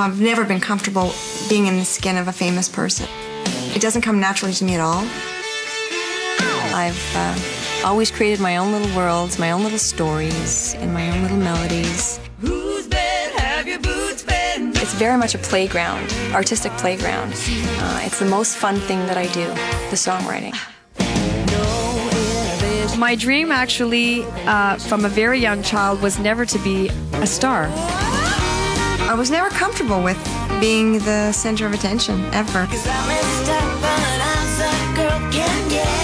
I've never been comfortable being in the skin of a famous person. It doesn't come naturally to me at all. I've uh, always created my own little worlds, my own little stories, and my own little melodies. It's very much a playground, artistic playground. Uh, it's the most fun thing that I do, the songwriting. My dream, actually, uh, from a very young child, was never to be a star. I was never comfortable with being the center of attention, ever.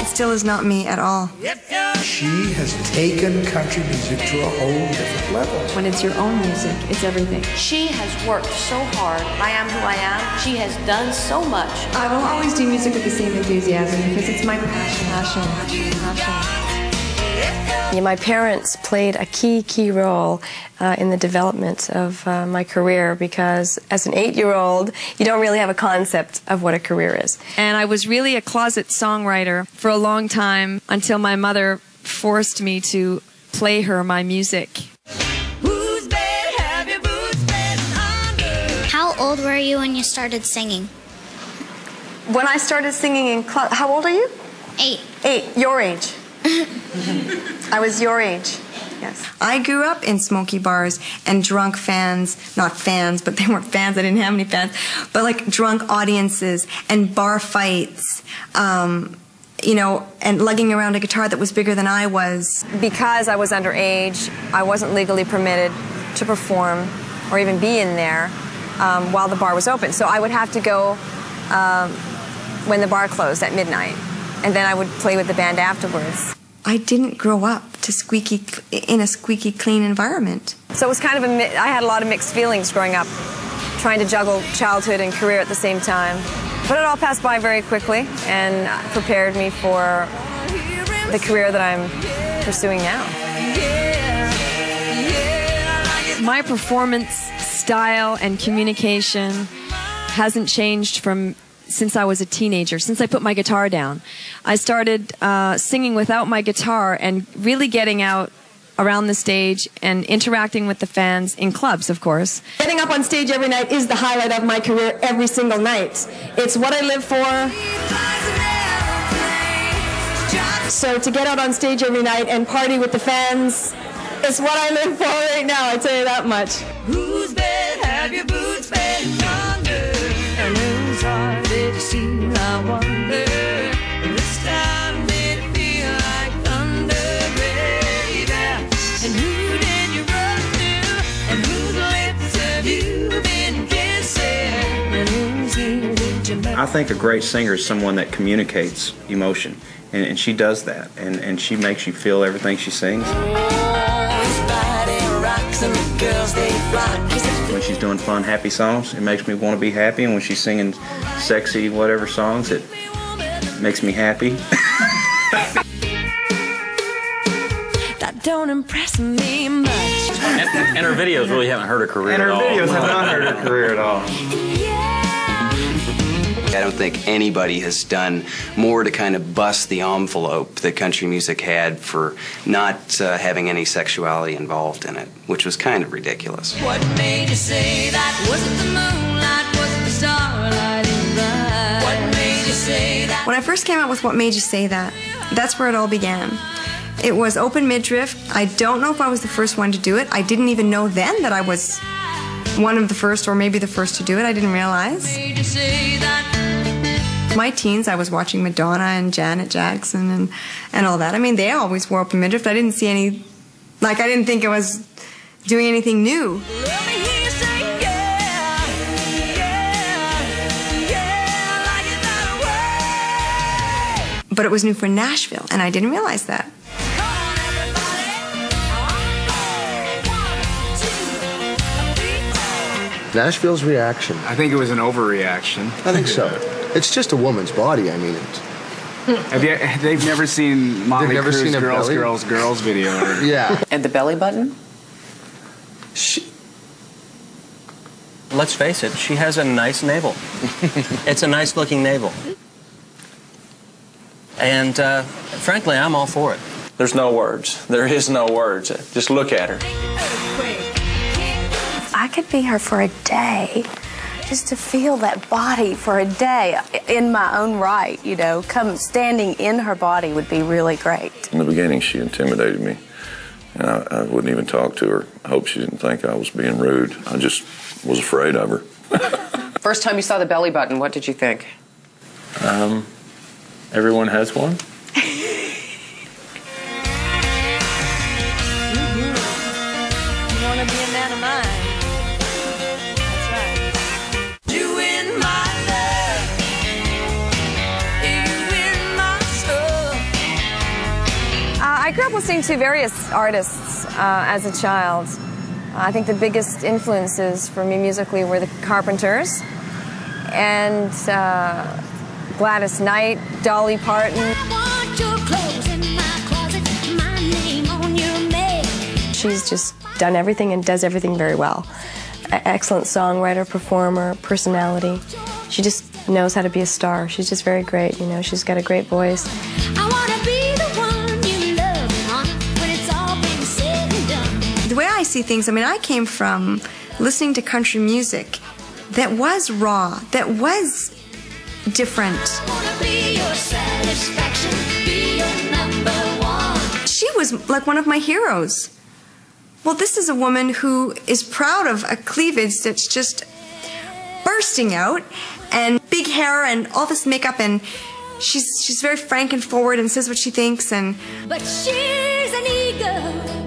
It still is not me at all. She has taken country music to a whole different level. When it's your own music, it's everything. She has worked so hard. I am who I am. She has done so much. I will always do music with the same enthusiasm because it's my passion. Passion, passion. Yeah, my parents played a key, key role uh, in the development of uh, my career because as an eight year old, you don't really have a concept of what a career is. And I was really a closet songwriter for a long time until my mother forced me to play her my music. How old were you when you started singing? When I started singing in class, how old are you? Eight. Eight, your age. I was your age. Yes. I grew up in smoky bars and drunk fans, not fans, but they weren't fans, I didn't have any fans, but like drunk audiences and bar fights, um, you know, and lugging around a guitar that was bigger than I was. Because I was underage, I wasn't legally permitted to perform or even be in there um, while the bar was open. So I would have to go um, when the bar closed at midnight, and then I would play with the band afterwards. I didn't grow up to squeaky in a squeaky clean environment. So it was kind of a I had a lot of mixed feelings growing up, trying to juggle childhood and career at the same time. But it all passed by very quickly and prepared me for the career that I'm pursuing now. My performance style and communication hasn't changed from since I was a teenager, since I put my guitar down. I started uh, singing without my guitar and really getting out around the stage and interacting with the fans in clubs, of course. Getting up on stage every night is the highlight of my career every single night. It's what I live for. So to get out on stage every night and party with the fans is what I live for right now, I tell you that much. Heart did you see? I wonder. This time did it feel like thunder, baby? And who did you run to? And whose lips have you been kissing? And whose ear did you make? I think a great singer is someone that communicates emotion, and, and she does that, and, and she makes you feel everything she sings. When she's doing fun, happy songs, it makes me want to be happy, and when she's singing sexy, whatever songs, it makes me happy. That don't impress me much. And, and her videos really haven't hurt her career and her at all. videos have not hurt her career at all. I don't think anybody has done more to kind of bust the envelope that country music had for not uh, having any sexuality involved in it, which was kind of ridiculous. What made you say that? Was it the moonlight? Was it the starlight in your eyes? What made you say that? When I first came out with What Made You Say That, that's where it all began. It was open midriff. I don't know if I was the first one to do it. I didn't even know then that I was one of the first or maybe the first to do it. I didn't realize. My teens, I was watching Madonna and Janet Jackson and, and all that. I mean, they always wore open midriff. I didn't see any, like, I didn't think it was doing anything new. But it was new for Nashville, and I didn't realize that. Come on, everybody. One, two, three, Nashville's reaction. I think it was an overreaction. I think so. It's just a woman's body. I mean, it's, Have you, they've never seen Molly never Cruz seen a Girls, belly? Girls, Girls video. Or, yeah. And the belly button? She, Let's face it, she has a nice navel. it's a nice looking navel. And uh, frankly, I'm all for it. There's no words. There is no words. Just look at her. I could be her for a day. Just to feel that body for a day in my own right, you know, come standing in her body would be really great. In the beginning, she intimidated me, and I, I wouldn't even talk to her. I hope she didn't think I was being rude. I just was afraid of her. First time you saw the belly button, what did you think? Um, everyone has one. You want to be a man of mine. Grew up listening to various artists uh, as a child. I think the biggest influences for me musically were the Carpenters and uh, Gladys Knight, Dolly Parton. She's just done everything and does everything very well. A- excellent songwriter, performer, personality. She just knows how to be a star. She's just very great, you know. She's got a great voice. See things, I mean, I came from listening to country music that was raw, that was different. She was like one of my heroes. Well, this is a woman who is proud of a cleavage that's just bursting out and big hair and all this makeup and she's she's very frank and forward and says what she thinks and But she's an eagle when she flies.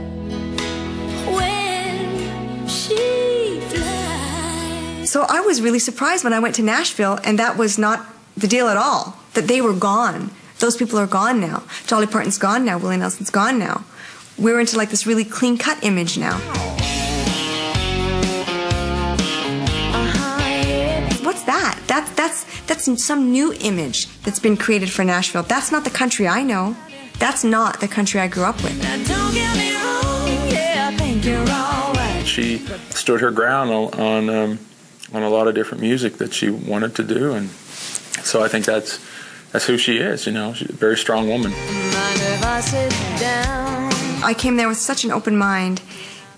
So I was really surprised when I went to Nashville and that was not the deal at all. That they were gone. Those people are gone now. Dolly Parton's gone now. Willie Nelson's gone now. We're into like this really clean cut image now. What's that? That that's that's some new image that's been created for Nashville. That's not the country I know. That's not the country I grew up with. Don't get me wrong, yeah, I think you're alright. She stood her ground on on, um, on a lot of different music that she wanted to do, and so I think that's that's who she is. You know, she's a very strong woman. I? I came there with such an open mind,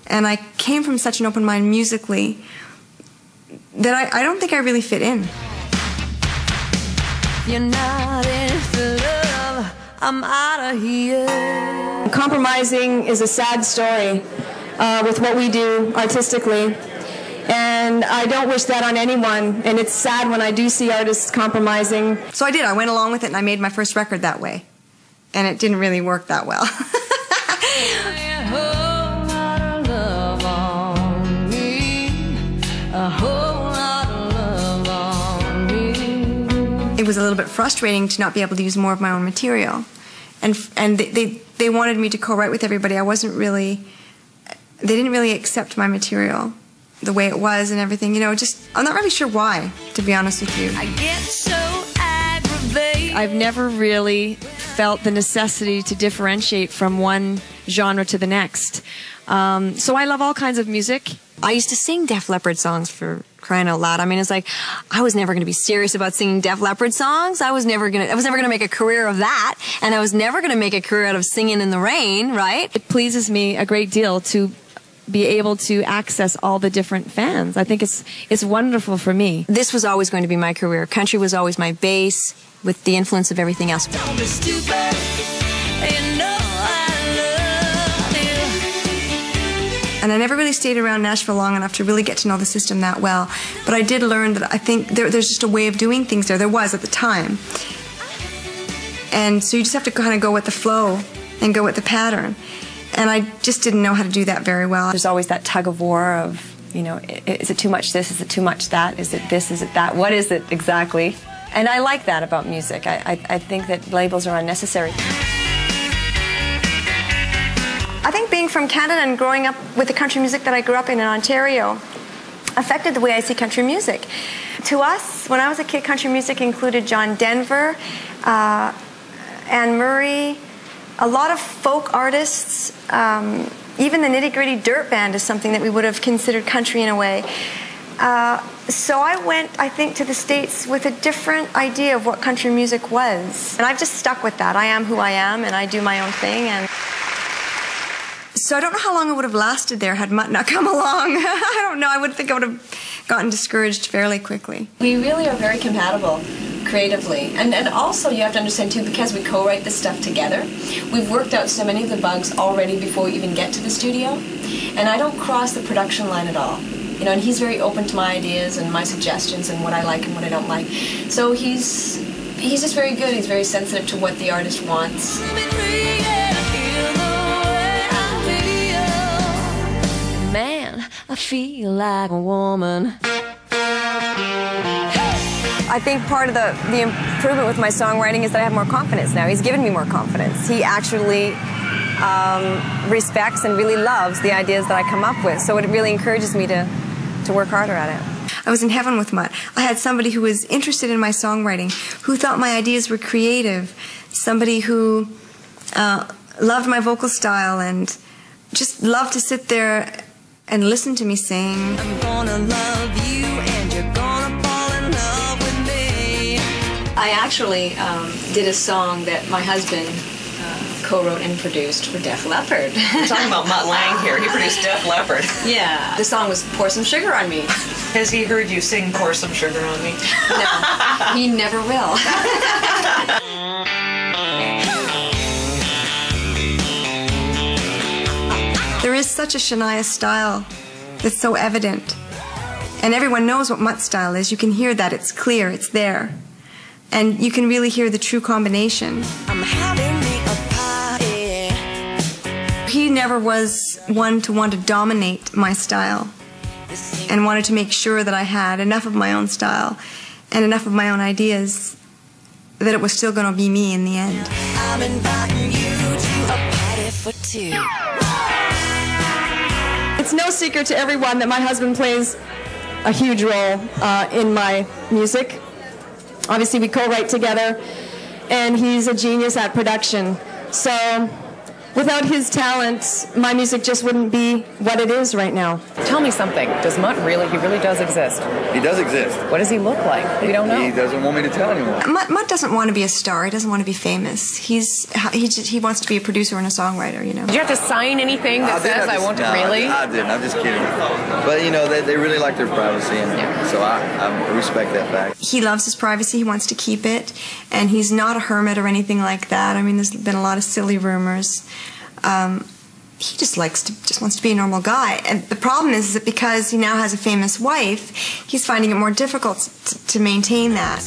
and I came from such an open mind musically that I, I don't think I really fit in. You're not in for love. I'm out of here. Compromising is a sad story uh, with what we do artistically. And I don't wish that on anyone. And it's sad when I do see artists compromising. So I did. I went along with it, and I made my first record that way, and it didn't really work that well. It was a little bit frustrating to not be able to use more of my own material, and and they they, they wanted me to co-write with everybody. I wasn't really. They didn't really accept my material, the way it was and everything. You know, just I'm not really sure why, to be honest with you. I get so aggravated. I've never really felt the necessity to differentiate from one genre to the next. Um, so I love all kinds of music. I used to sing Def Leppard songs for crying out loud. I mean, it's like I was never going to be serious about singing Def Leppard songs. I was never going to. I was never going to make a career of that, and I was never going to make a career out of singing in the rain. Right? It pleases me a great deal to be able to access all the different fans. I think it's it's wonderful for me. This was always going to be my career. Country was always my base, with the influence of everything else. Don't be stupid. You know I love you. And I never really stayed around Nashville long enough to really get to know the system that well. But I did learn that I think there, there's just a way of doing things there. There was at the time. And so you just have to kind of go with the flow and go with the pattern. And I just didn't know how to do that very well. There's always that tug of war of, you know, is it too much this? Is it too much that? Is it this? Is it that? What is it exactly? And I like that about music. I, I, I think that labels are unnecessary. I think being from Canada and growing up with the country music that I grew up in in Ontario affected the way I see country music. To us, when I was a kid, country music included John Denver, uh, Anne Murray, a lot of folk artists. Um, even the Nitty Gritty Dirt Band is something that we would have considered country in a way. Uh, so I went, I think, to the States with a different idea of what country music was. And I've just stuck with that. I am who I am, and I do my own thing. And so I don't know how long it would have lasted there had Mutt not come along. I don't know. I would think I would have gotten discouraged fairly quickly. We really are very compatible creatively. And, and also, you have to understand, too, because we co write this stuff together, we've worked out so many of the bugs already before we even get to the studio. And I don't cross the production line at all. You know, and he's very open to my ideas and my suggestions and what I like and what I don't like. So he's he's just very good. He's very sensitive to what the artist wants. Man, I feel like a woman. I think part of the, the improvement with my songwriting is that I have more confidence now. He's given me more confidence. He actually um, respects and really loves the ideas that I come up with. So it really encourages me to, to work harder at it. I was in heaven with Mutt. I had somebody who was interested in my songwriting, who thought my ideas were creative, somebody who uh, loved my vocal style and just loved to sit there and listen to me sing. I actually um, did a song that my husband uh, co-wrote and produced for Def Leppard. We're talking about Mutt Lange here. He produced Def Leppard. Yeah, the song was "Pour Some Sugar on Me." Has he heard you sing "Pour Some Sugar on Me"? No, he never will. There is such a Shania style that's so evident. And everyone knows what Mutt's style is. You can hear that. It's clear. It's there. And you can really hear the true combination. I'm having me a party. He never was one to want to dominate my style and wanted to make sure that I had enough of my own style and enough of my own ideas that it was still going to be me in the end. I'm inviting you to a party for two. It's no secret to everyone that my husband plays a huge role uh, in my music. Obviously, we co-write together, and he's a genius at production. So, without his talent, my music just wouldn't be what it is right now. Tell me something. Does Mutt really? He really does exist. He does exist. What does he look like? We don't know. He doesn't want me to tell anyone. Mutt, Mutt doesn't want to be a star. He doesn't want to be famous. He's he just, he wants to be a producer and a songwriter. You know. Did you have to sign anything that did says have I to- want to no, really? I, I didn't. I'm just kidding. But you know, they, they really like their privacy, and so I, I respect that fact. He loves his privacy. He wants to keep it, and he's not a hermit or anything like that. I mean, there's been a lot of silly rumors. Um, he just likes to just wants to be a normal guy. And the problem is that because he now has a famous wife, he's finding it more difficult to, to maintain that.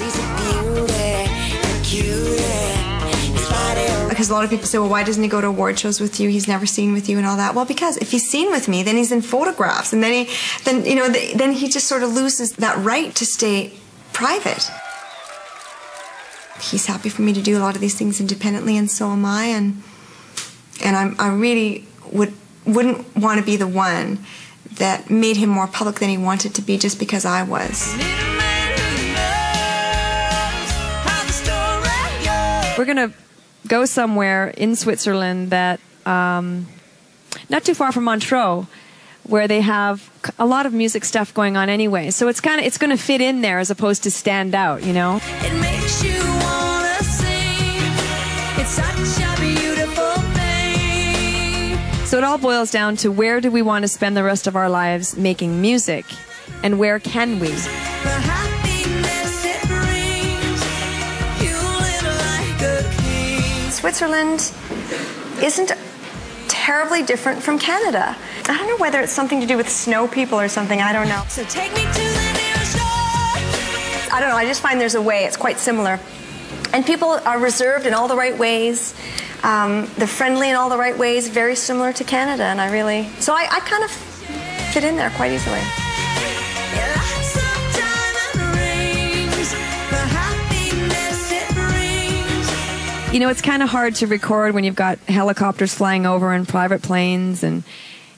Because a lot of people say, well, why doesn't he go to award shows with you? He's never seen with you and all that. Well, because if he's seen with me, then he's in photographs, and then he, then you know, the, then he just sort of loses that right to stay private. He's happy for me to do a lot of these things independently, and so am I. And and I'm, I really would wouldn't want to be the one that made him more public than he wanted to be just because I was. We're gonna go somewhere in Switzerland that um, not too far from Montreux, where they have a lot of music stuff going on anyway. So it's kind of it's going to fit in there as opposed to stand out, you know. So it all boils down to where do we want to spend the rest of our lives making music, and where can we? The happiness it brings. You live like a king. Switzerland isn't terribly different from Canada. I don't know whether it's something to do with snow people or something. I don't know. So take me to the nearest shore. I don't know. I just find there's a way. It's quite similar. And people are reserved in all the right ways. Um, they're friendly in all the right ways, very similar to Canada. And I really, so I, I kind of fit in there quite easily. Lots of diamond rings. The happiness it brings. You know, it's kind of hard to record when you've got helicopters flying over and private planes, and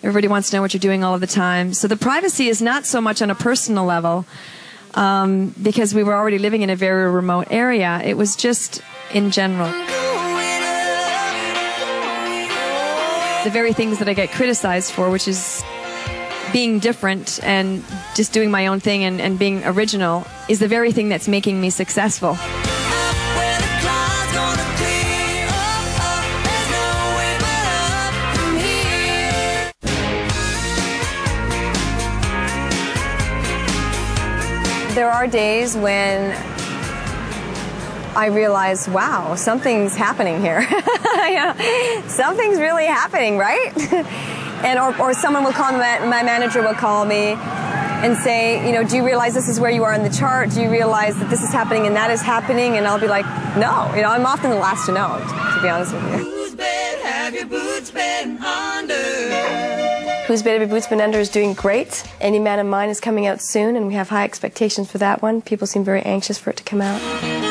everybody wants to know what you're doing all of the time. So the privacy is not so much on a personal level, um, because we were already living in a very remote area. It was just in general. The very things that I get criticized for, which is being different and just doing my own thing and, and being original, is the very thing that's making me successful. There are days when I realize, wow, something's happening here. Yeah, something's really happening, right? and or, or someone will call me, my manager will call me and say, you know, do you realize this is where you are in the chart? Do you realize that this is happening and that is happening? And I'll be like, no. You know, I'm often the last to know, to be honest with you. Whose bed have your boots been under? Whose Baby Boots Been Under is doing great. Any Man of Mine is coming out soon, and we have high expectations for that one. People seem very anxious for it to come out.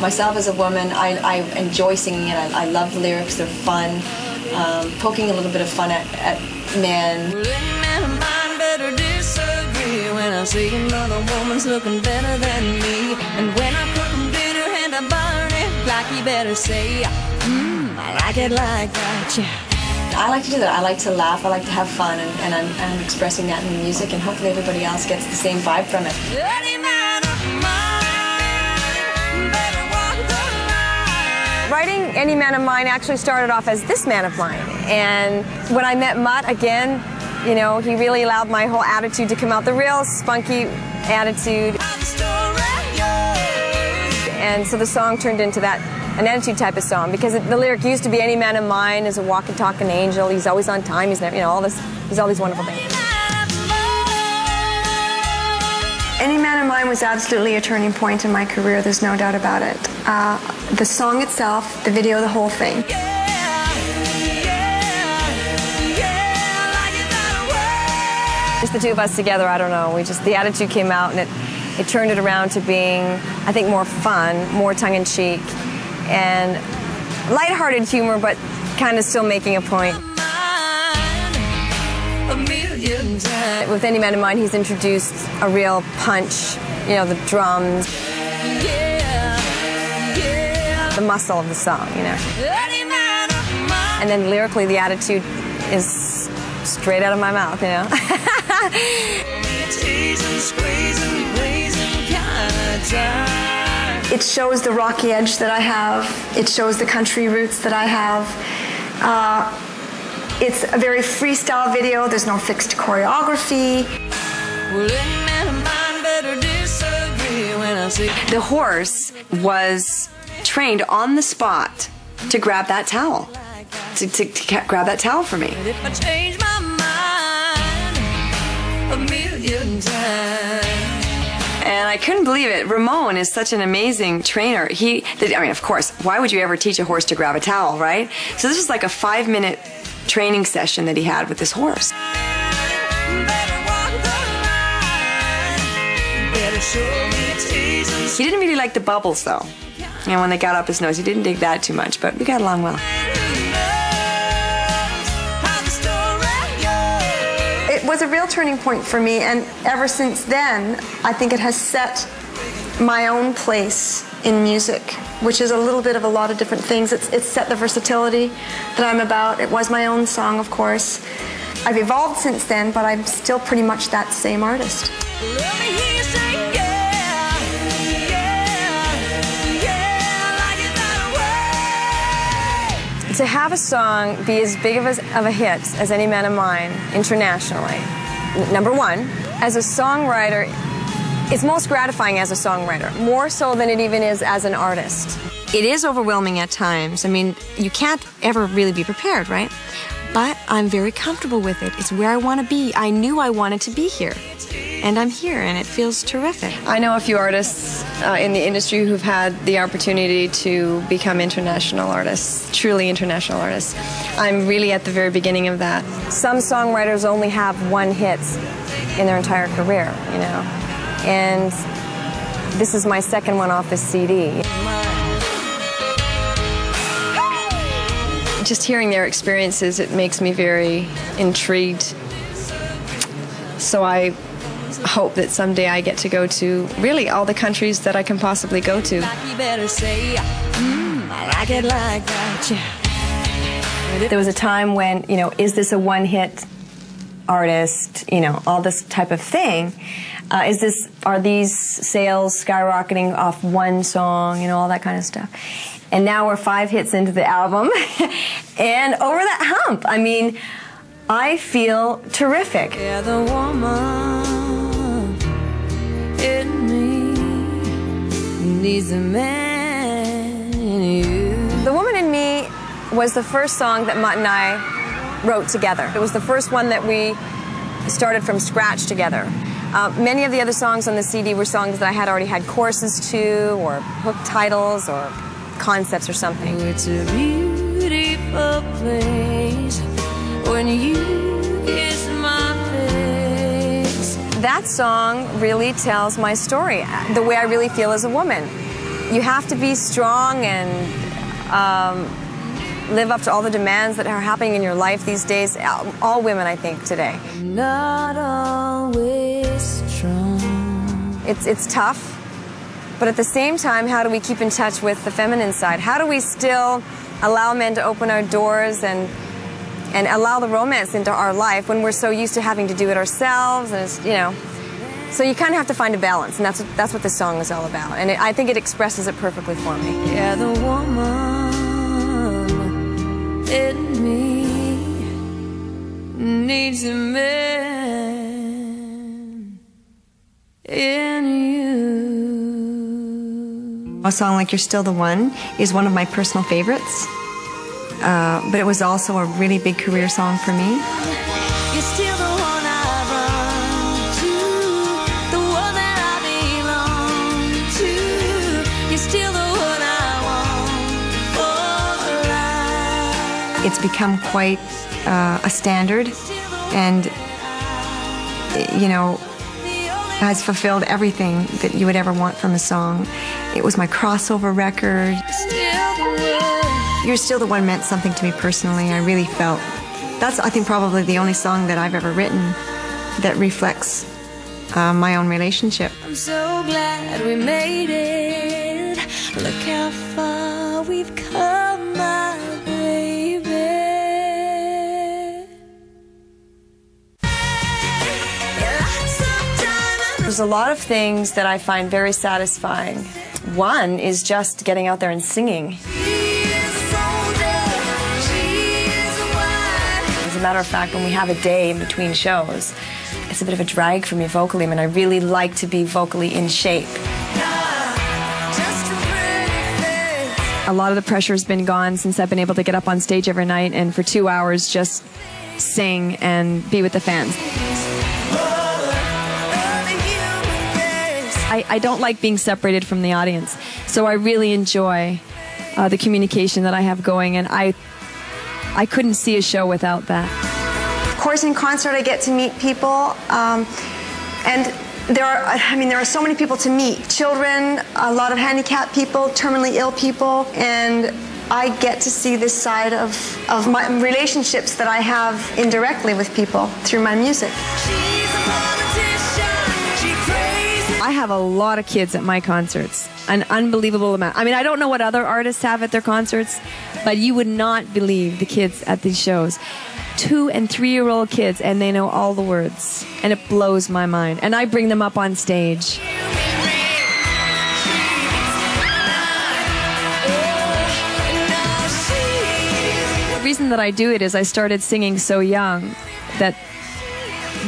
Myself as a woman, I, I enjoy singing it. I, I love the lyrics, they're fun. Um, poking a little bit of fun at, at men. Well, any man of mine better disagree when I see another woman's looking better than me. And when I cook 'em dinner and I burn it, like you better say, mmm, I like it like that, yeah. I like to do that. I like to laugh. I like to have fun, and, and I'm, I'm expressing that in the music, and hopefully everybody else gets the same vibe from it. Writing Any Man of Mine actually started off as This Man of Mine. And when I met Mutt again, you know, he really allowed my whole attitude to come out, the real spunky attitude. And so the song turned into that, an attitude type of song, because the lyric used to be Any Man of Mine is a walking, talking angel. He's always on time. He's never, you know, all this, he's all these wonderful things. Any Man of Mine was absolutely a turning point in my career, there's no doubt about it. Uh, the song itself, the video, the whole thing. Just the two of us together, I don't know. We just, the attitude came out and it, it turned it around to being, I think, more fun, more tongue in cheek, and lighthearted humor, but kind of still making a point. A million times. With Any Man of Mine, he's introduced a real punch, you know, the drums, the muscle of the song, you know. Any man of mine. And then lyrically, the attitude is straight out of my mouth, you know. Teasing, squeezing, blazing kind of time. It shows the rocky edge that I have. It shows the country roots that I have. Uh, it's a very freestyle video. There's no fixed choreography. Well, any man of mine better disagree when I see. The horse was trained on the spot to grab that towel, to, to, to grab that towel for me. If I change my mind a million times. And I couldn't believe it. Ramon is such an amazing trainer. He, I mean, of course, why would you ever teach a horse to grab a towel, right? So this was like a five minute training session that he had with his horse. He didn't really like the bubbles though. Know, when they got up his nose, he didn't dig that too much, but we got along well. It was a real turning point for me, and ever since then, I think it has set my own place in music, which is a little bit of a lot of different things. It's, it's set the versatility that I'm about. It was my own song, of course. I've evolved since then, but I'm still pretty much that same artist. To have a song be as big of a, of a hit as Any Man of Mine internationally, number one, as a songwriter, it's most gratifying as a songwriter, more so than it even is as an artist. It is overwhelming at times. I mean, you can't ever really be prepared, right? But I'm very comfortable with it. It's where I want to be. I knew I wanted to be here. And I'm here, and it feels terrific. I know a few artists uh, in the industry who've had the opportunity to become international artists, truly international artists. I'm really at the very beginning of that. Some songwriters only have one hit in their entire career, you know. And this is my second one off the CD. Just hearing their experiences, it makes me very intrigued. So I hope that someday I get to go to really all the countries that I can possibly go to. You better say, I like it like that, yeah. There was a time when, you know, is this a one hit artist, you know, all this type of thing. Uh, is this are these sales skyrocketing off one song? You know all that kind of stuff. And now we're five hits into the album, and over that hump. I mean, I feel terrific. Yeah, the woman in me needs a man in you. The Woman in Me was the first song that Mutt and I wrote together. It was the first one that we started from scratch together. Uh, many of the other songs on the CD were songs that I had already had choruses to, or hook titles, or concepts, or something. It's a beautiful place when you kiss my face. That song really tells my story, the way I really feel as a woman. You have to be strong and um, live up to all the demands that are happening in your life these days. All women, I think, today. Not always. It's, it's tough, but at the same time, how do we keep in touch with the feminine side? How do we still allow men to open our doors and and allow the romance into our life when we're so used to having to do it ourselves and it's, you know? So you kind of have to find a balance and that's what, that's what this song is all about and it, i think it expresses it perfectly for me. Yeah, the woman in me needs a man in you. A song like You're Still the One is one of my personal favorites, uh, but it was also a really big career song for me. You're still the one I run to, the one that I belong to. You're still the one I want for life. It's become quite uh, a standard and, you know, has fulfilled everything that you would ever want from a song. It was my crossover record. You're Still the One meant something to me personally. I really felt that's, I think, probably the only song that I've ever written that reflects uh, my own relationship. I'm so glad we made it. Look how far lot of things that i find very satisfying. One is just getting out there and singing. As a matter of fact when we have a day in between shows it's a bit of a drag for me vocally mean I really like to be vocally in shape. A lot of the pressure has been gone since I've been able to get up on stage every night and for two hours just sing and be with the fans. I, I don't like being separated from the audience, so I really enjoy uh, the communication that I have going, and I I couldn't see a show without that. Of course, in concert, I get to meet people, um, and there are I mean there are so many people to meet: children, a lot of handicapped people, terminally ill people, and I get to see this side of of my relationships that I have indirectly with people through my music. I have a lot of kids at my concerts, an unbelievable amount. I mean, I don't know what other artists have at their concerts, but you would not believe the kids at these shows. Two and three year old kids, and they know all the words, and it blows my mind. And I bring them up on stage. The reason that I do it is I started singing so young that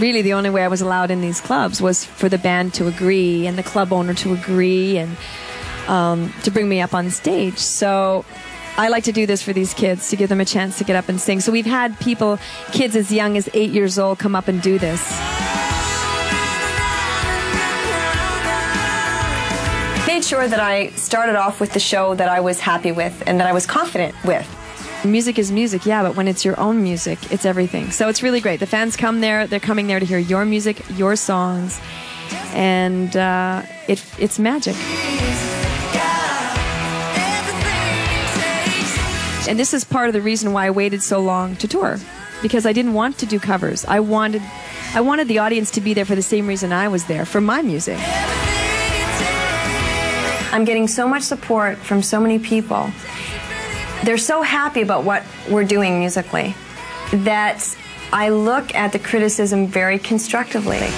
really the only way I was allowed in these clubs was for the band to agree and the club owner to agree and um, to bring me up on stage. So I like to do this for these kids to give them a chance to get up and sing. So we've had people, kids as young as eight years old, come up and do this. Made sure that I started off with the show that I was happy with and that I was confident with. Music is music, yeah, but when it's your own music, it's everything. So it's really great. The fans come there, they're coming there to hear your music, your songs, and uh, it, it's magic. And this is part of the reason why I waited so long to tour, because I didn't want to do covers. I wanted, I wanted the audience to be there for the same reason I was there, for my music. I'm getting so much support from so many people they're so happy about what we're doing musically that I look at the criticism very constructively.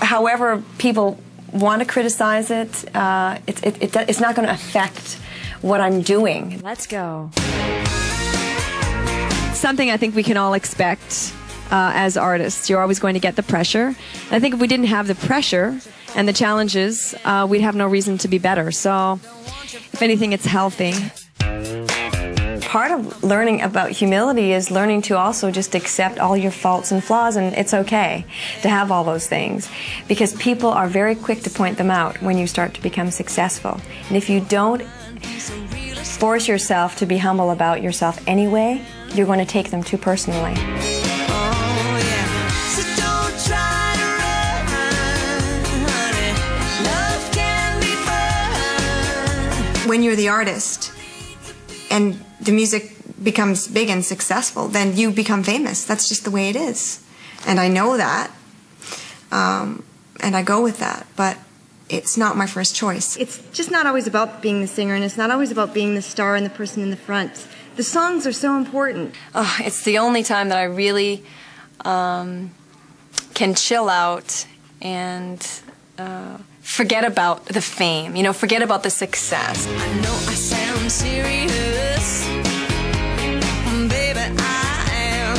However, people want to criticize it, uh, it, it, it it's not going to affect what I'm doing. Let's go. Something I think we can all expect uh, as artists. You're always going to get the pressure. I think if we didn't have the pressure, and the challenges, uh, we'd have no reason to be better. So, if anything, it's healthy. Part of learning about humility is learning to also just accept all your faults and flaws, and it's okay to have all those things because people are very quick to point them out when you start to become successful. And if you don't force yourself to be humble about yourself anyway, you're going to take them too personally. When you're the artist and the music becomes big and successful, then you become famous. That's just the way it is. And I know that. Um, and I go with that. But it's not my first choice. It's just not always about being the singer, and it's not always about being the star and the person in the front. The songs are so important. Oh, it's the only time that I really um, can chill out and uh, forget about the fame, you know, forget about the success. I know I sound serious, baby. I am.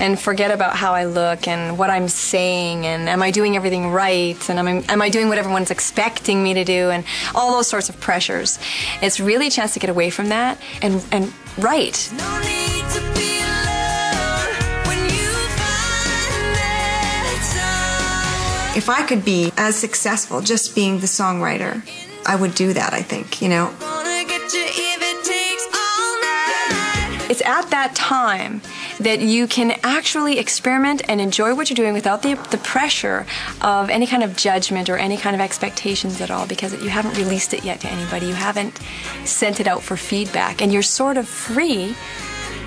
and forget about how I look and what I'm saying and am I doing everything right and am I, am I doing what everyone's expecting me to do and all those sorts of pressures. It's really a chance to get away from that and, and write. No If I could be as successful just being the songwriter, I would do that, I think, you know. Gonna get you if it takes all night. It's at that time that you can actually experiment and enjoy what you're doing without the, the pressure of any kind of judgment or any kind of expectations at all because you haven't released it yet to anybody. You haven't sent it out for feedback. And you're sort of free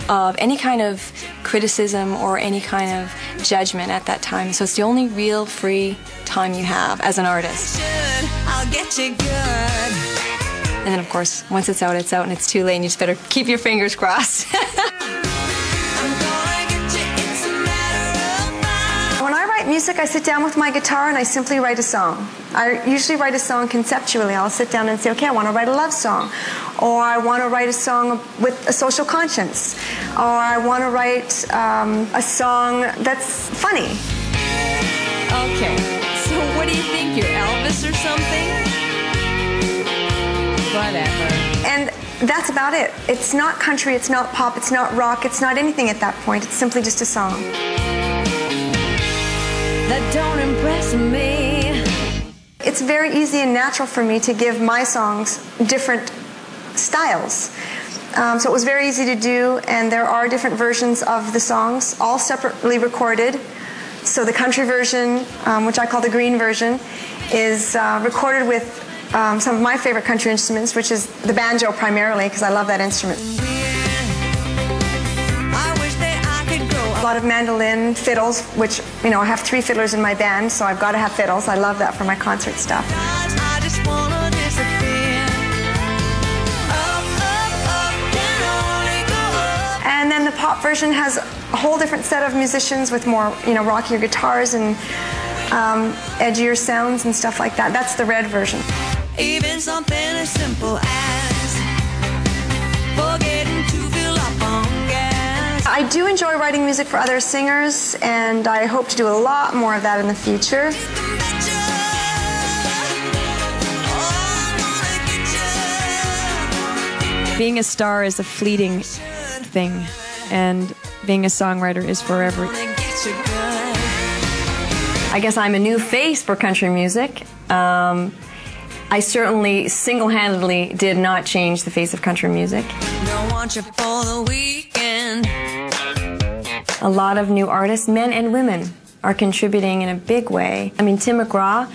of any kind of criticism or any kind of judgment at that time. So it's the only real free time you have as an artist. I'll get you good. And then, of course, once it's out, it's out, and it's too late, and you just better keep your fingers crossed. write music, I sit down with my guitar and I simply write a song. I usually write a song conceptually. I'll sit down and say, okay, I want to write a love song. Or I want to write a song with a social conscience. Or I want to write um, a song that's funny. Okay, so what do you think? You're Elvis or something? Whatever. And that's about it. It's not country, it's not pop, it's not rock, it's not anything at that point. It's simply just a song. That don't impress me. It's very easy and natural for me to give my songs different styles. Um, so it was very easy to do, and there are different versions of the songs, all separately recorded. So the country version, um, which I call the green version, is uh, recorded with um, some of my favorite country instruments, which is the banjo primarily, because I love that instrument. Lot of mandolin, fiddles, which, you know, I have three fiddlers in my band, so I've got to have fiddles. I love that for my concert stuff. And then the pop version has a whole different set of musicians with more, you know, rockier guitars and um, edgier sounds and stuff like that. That's the red version. Even something as simple as forgetting I do enjoy writing music for other singers, and I hope to do a lot more of that in the future. Being a star is a fleeting thing, and being a songwriter is forever. I guess I'm a new face for country music. Um, I certainly single handedly did not change the face of country music. A lot of new artists, men and women, are contributing in a big way. I mean, Tim McGraw, uh,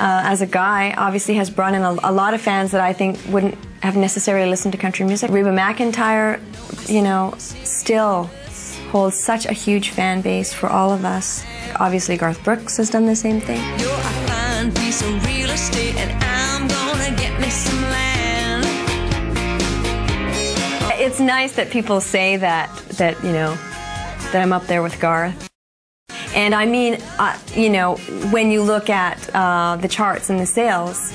as a guy, obviously has brought in a, a lot of fans that I think wouldn't have necessarily listened to country music. Reba McEntire, you know, still holds such a huge fan base for all of us. Obviously, Garth Brooks has done the same thing. You're a fine piece of real estate, and I'm gonna get me some land. It's nice that people say that that you know that I'm up there with Garth. And I mean, uh, you know, when you look at uh, the charts and the sales,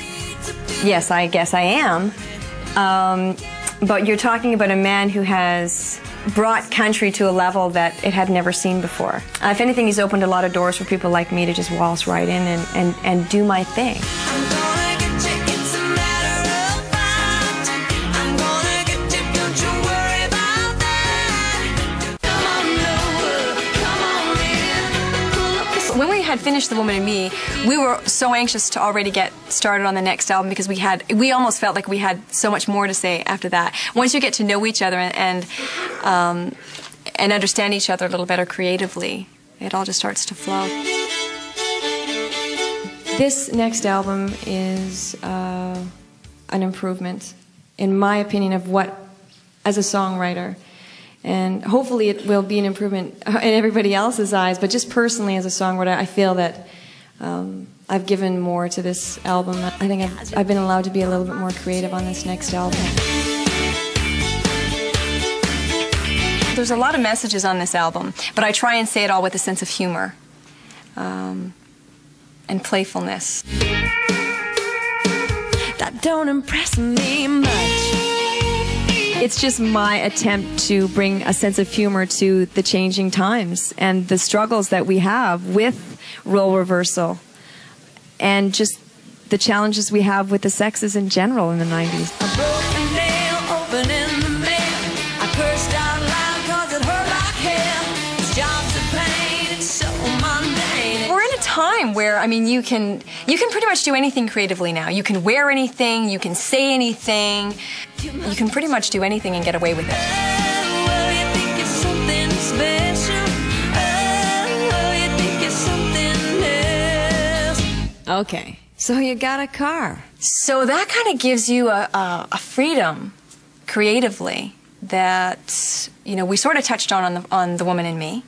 yes, I guess I am. Um, but you're talking about a man who has brought country to a level that it had never seen before. Uh, if anything, he's opened a lot of doors for people like me to just waltz right in and, and, and do my thing. Had finished The Woman in Me, we were so anxious to already get started on the next album because we had we almost felt like we had so much more to say after that. Once you get to know each other and and, um, and understand each other a little better creatively, it all just starts to flow. This next album is uh, an improvement, in my opinion, of what, as a songwriter, and hopefully it will be an improvement in everybody else's eyes. But just personally, as a songwriter, I feel that um, I've given more to this album. I think I've, I've been allowed to be a little bit more creative on this next album. There's a lot of messages on this album, but I try and say it all with a sense of humor um, and playfulness. That don't impress me much. It's just my attempt to bring a sense of humor to the changing times and the struggles that we have with role reversal and just the challenges we have with the sexes in general in the 90s. Time where I mean you can you can pretty much do anything creatively now. You can wear anything, you can say anything, you can pretty much do anything and get away with it. Well, you think it's something special. You think it's something else. Okay, so you got a car. So that kind of gives you a, a, a freedom creatively that you know we sort of touched on on the, on the woman in me.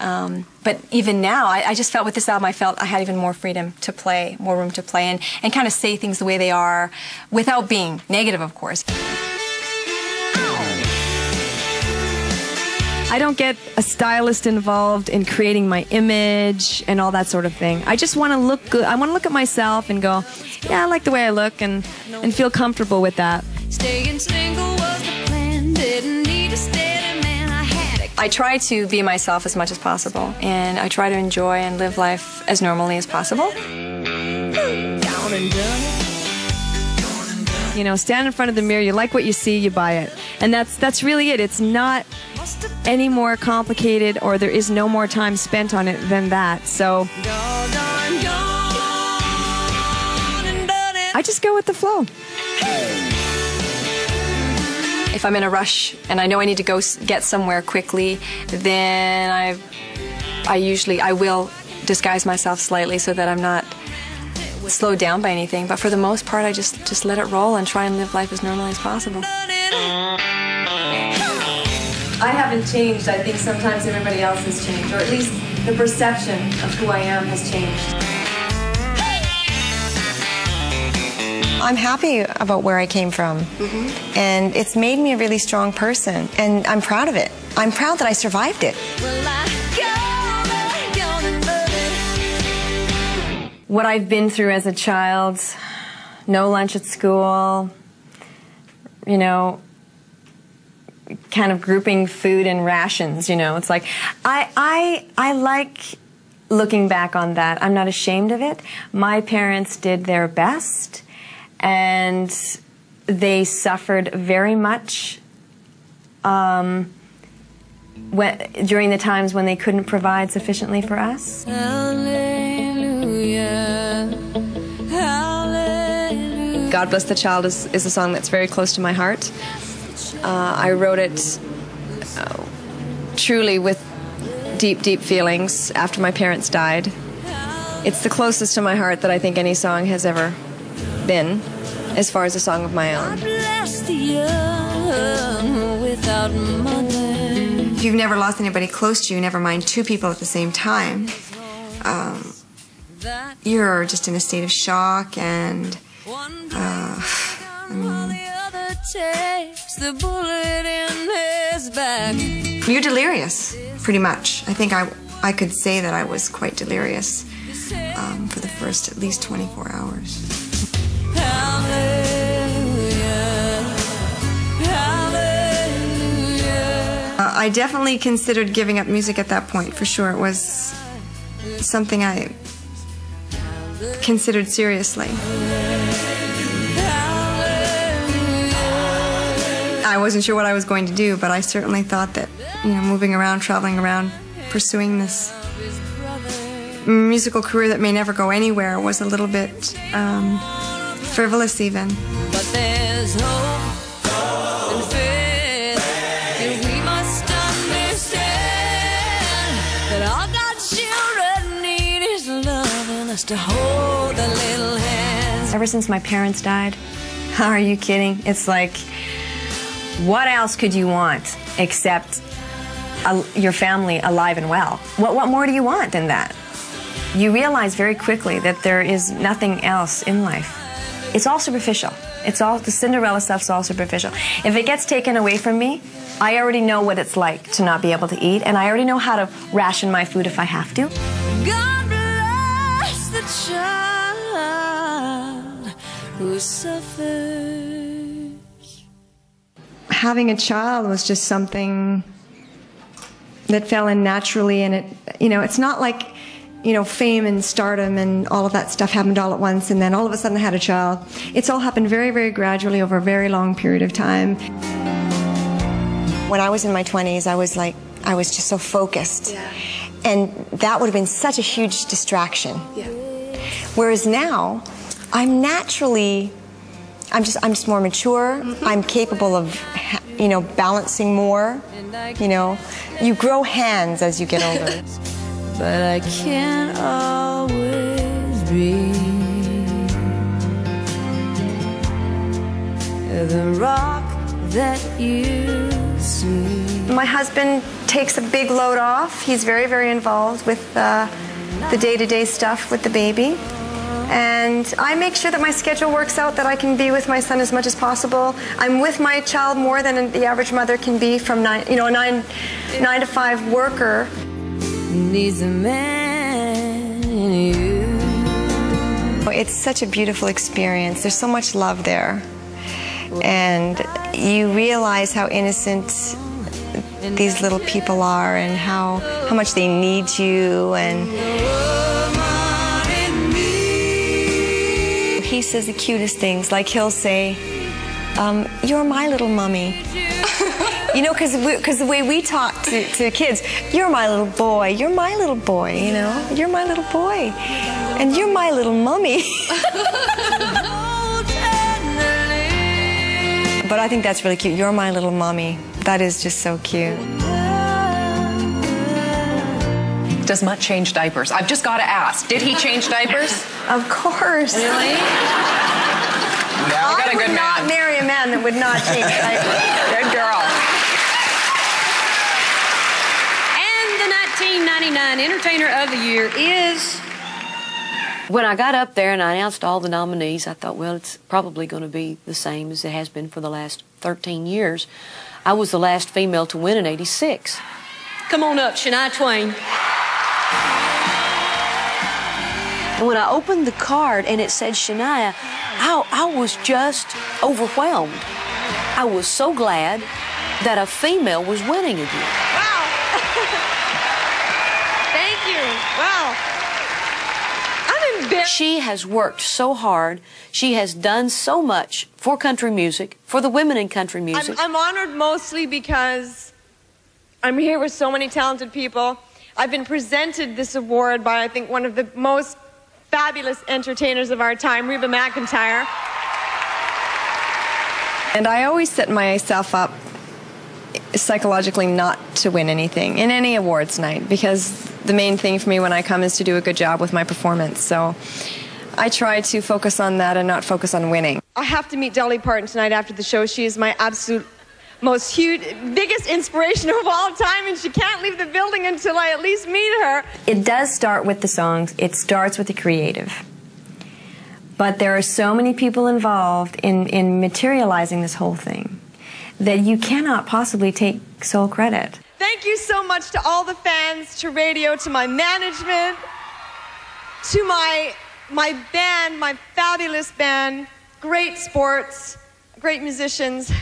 Um, but even now, I, I just felt with this album, I felt I had even more freedom to play, more room to play, and, and kind of say things the way they are without being negative, of course. I don't get a stylist involved in creating my image and all that sort of thing. I just want to look good. I want to look at myself and go, yeah, I like the way I look and, and feel comfortable with that. I try to be myself as much as possible, and I try to enjoy and live life as normally as possible. You know, stand in front of the mirror, you like what you see, you buy it. And that's that's really it. It's not any more complicated or there is no more time spent on it than that. So I just go with the flow. If I'm in a rush and I know I need to go get somewhere quickly, then I, I usually I will disguise myself slightly so that I'm not slowed down by anything. But for the most part, I just just let it roll and try and live life as normally as possible. I haven't changed. I think sometimes everybody else has changed, or at least the perception of who I am has changed. I'm happy about where I came from. And it's made me a really strong person. And I'm proud of it. I'm proud that I survived it. What I've been through as a child, no lunch at school, you know, kind of grouping food and rations, you know. It's like I I I like looking back on that. I'm not ashamed of it. My parents did their best and they suffered very much um, when, during the times when they couldn't provide sufficiently for us. God Bless the Child is, is a song that's very close to my heart. Uh, I wrote it uh, truly with deep, deep feelings after my parents died. It's the closest to my heart that I think any song has ever been, as far as a song of my own. Bless the young without mother. If you've never lost anybody close to you, never mind two people at the same time, um, you're just in a state of shock and uh, I mean, Takes the bullet in his back. you're delirious, pretty much. I think I, I could say that I was quite delirious um, for the first at least 24 hours. I definitely considered giving up music at that point, for sure. It was something I considered seriously. I wasn't sure what I was going to do, but I certainly thought that, you know, moving around, traveling around, pursuing this musical career that may never go anywhere was a little bit um, frivolous, even. Us to hold their little hands. Ever since my parents died, are you kidding? It's like, what else could you want except a, your family alive and well? What, what more do you want than that? You realize very quickly that there is nothing else in life. It's all superficial. It's all, the Cinderella stuff's all superficial. If it gets taken away from me, I already know what it's like to not be able to eat, and I already know how to ration my food if I have to. God the child who suffers. having a child was just something that fell in naturally and it you know it's not like you know fame and stardom and all of that stuff happened all at once and then all of a sudden I had a child it's all happened very very gradually over a very long period of time When I was in my 20s, I was like, I was just so focused. And that would have been such a huge distraction. Whereas now, I'm naturally, I'm just, I'm just more mature. I'm capable of, you know, balancing more. You know, you grow hands as you get older. But I can't always be the rock that you see. My husband takes a big load off. He's very, very involved with uh, the day to day stuff with the baby. And I make sure that my schedule works out that I can be with my son as much as possible. I'm with my child more than the average mother can be from nine, you know, a nine, nine to five worker. Needs a man you. It's such a beautiful experience. There's so much love there. And you realize how innocent these little people are and how, how much they need you and he says the cutest things like he'll say um, you're my little mummy. You know because because the way we talk to, to kids you're my little boy you're my little boy you know? You're my little boy and you're my little mummy. But i think that's really cute. You're my little mummy. That is just so cute Does Mutt change diapers? I've just got to ask. Did he change diapers? Of course. Really? I we got a would good not man. marry a man that would not change diapers. Good girl. And the 1999 Entertainer of the Year is. When I got up there and I announced all the nominees, I thought, well, it's probably going to be the same as it has been for the last 13 years. I was the last female to win in 86. Come on up, Shania Twain. And when I opened the card and it said Shania, I, I was just overwhelmed. I was so glad that a female was winning again. Wow. Thank you. Wow. I'm embarrassed. She has worked so hard. She has done so much for country music, for the women in country music. I'm, I'm honored mostly because I'm here with so many talented people. I've been presented this award by, I think, one of the most fabulous entertainers of our time, Reba McEntire. And I always set myself up psychologically not to win anything in any awards night because the main thing for me when I come is to do a good job with my performance. So I try to focus on that and not focus on winning. I have to meet Dolly Parton tonight after the show. She is my absolute most huge, biggest inspiration of all time, and she can't leave the building until I at least meet her. It does start with the songs, it starts with the creative. But there are so many people involved in, in materializing this whole thing that you cannot possibly take sole credit. Thank you so much to all the fans, to radio, to my management, to my my band, my fabulous band, great sports, great musicians,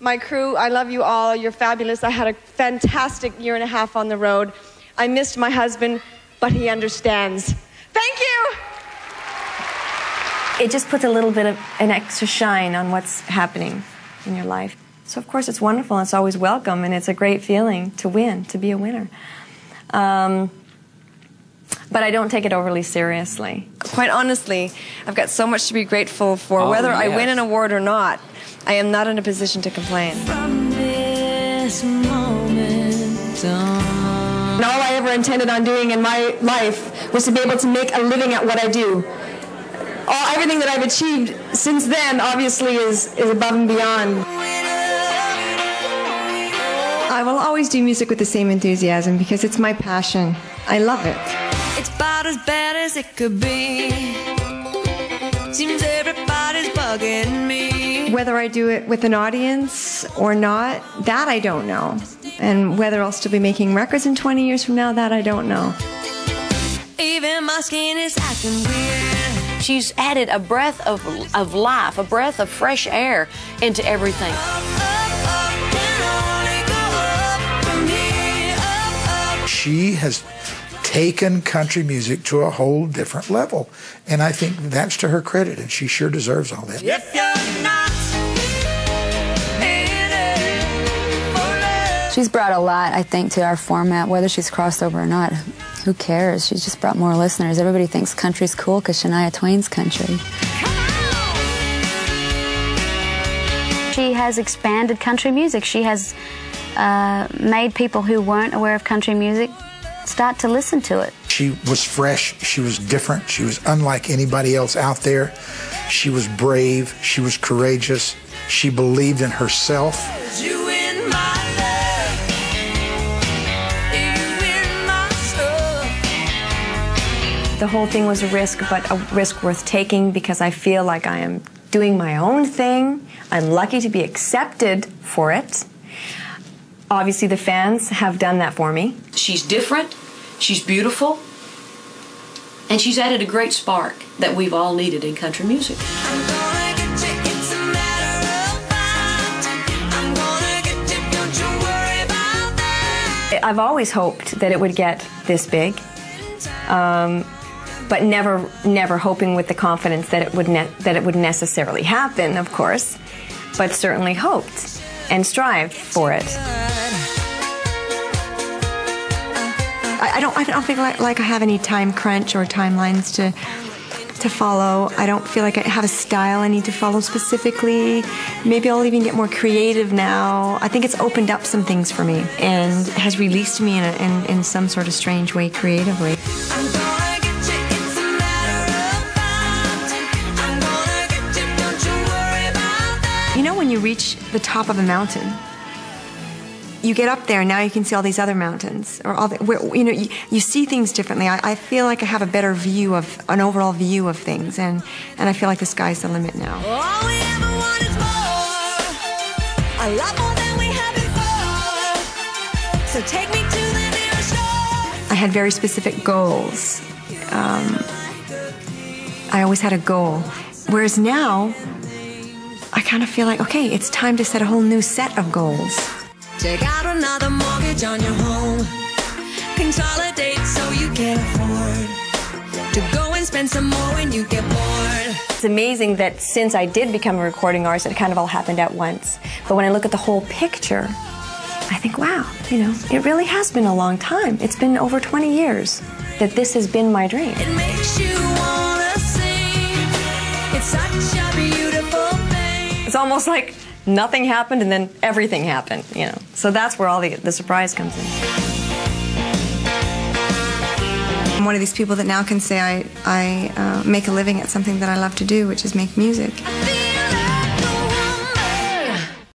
my crew. I love you all. You're fabulous. I had a fantastic year and a half on the road. I missed my husband, but he understands. Thank you. It just puts a little bit of an extra shine on what's happening in your life. So of course it's wonderful. And it's always welcome, and it's a great feeling to win, to be a winner. Um, but I don't take it overly seriously. Quite honestly, I've got so much to be grateful for. Oh, Whether I win an award or not, I am not in a position to complain. This moment on. And all I ever intended on doing in my life was to be able to make a living at what I do. All, everything that I've achieved since then, obviously, is, is above and beyond. I will always do music with the same enthusiasm because it's my passion. I love it. It's about as bad as it could be. Seems everybody's bugging me. Whether I do it with an audience or not, that I don't know. And whether I'll still be making records in 20 years from now, that I don't know. Even my skin is acting weird. She's added a breath of, of life, a breath of fresh air into everything. She has taken country music to a whole different level. And I think that's to her credit, and she sure deserves all that. She's brought a lot, I think, to our format, whether she's crossed over or not. Who cares? She's just brought more listeners. Everybody thinks country's cool because Shania Twain's country. She has expanded country music. She has uh, made people who weren't aware of country music start to listen to it. She was fresh, she was different, she was unlike anybody else out there. She was brave, she was courageous, she believed in herself. The whole thing was a risk, but a risk worth taking because I feel like I am doing my own thing. I'm lucky to be accepted for it. Obviously, the fans have done that for me. She's different, she's beautiful, and she's added a great spark that we've all needed in country music. I've always hoped that it would get this big, um, but never, never hoping with the confidence that it would that it would necessarily happen. Of course, but certainly hoped and strived for it. I, I don't. I don't feel like, like I have any time crunch or timelines to to follow. I don't feel like I have a style I need to follow specifically. Maybe I'll even get more creative now. I think it's opened up some things for me and has released me in, a, in, in some sort of strange way creatively. When you reach the top of a mountain, you get up there and now you can see all these other mountains or all the, where, you know you, you see things differently. I, I feel like i have a better view of an overall view of things and and i feel like the sky's the limit now. All we ever want is more, a lot more than we had before. So take me to the i had very specific goals. Um, i always had a goal. Whereas now i kind of feel like okay it's time to set a whole new set of goals Take out another mortgage on your home. Consolidate so you can afford to go and spend some more when you get bored. It's amazing that since I did become a recording artist, it kind of all happened at once. But when I look at the whole picture, I think, wow, you know, it really has been a long time. It's been over 20 years that this has been my dream. It's almost like nothing happened and then everything happened, you know. So that's where all the, the surprise comes in. i'm one of these people that now can say i, I uh, make a living at something that i love to do which is make music